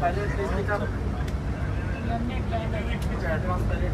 पहले एडवांस पहले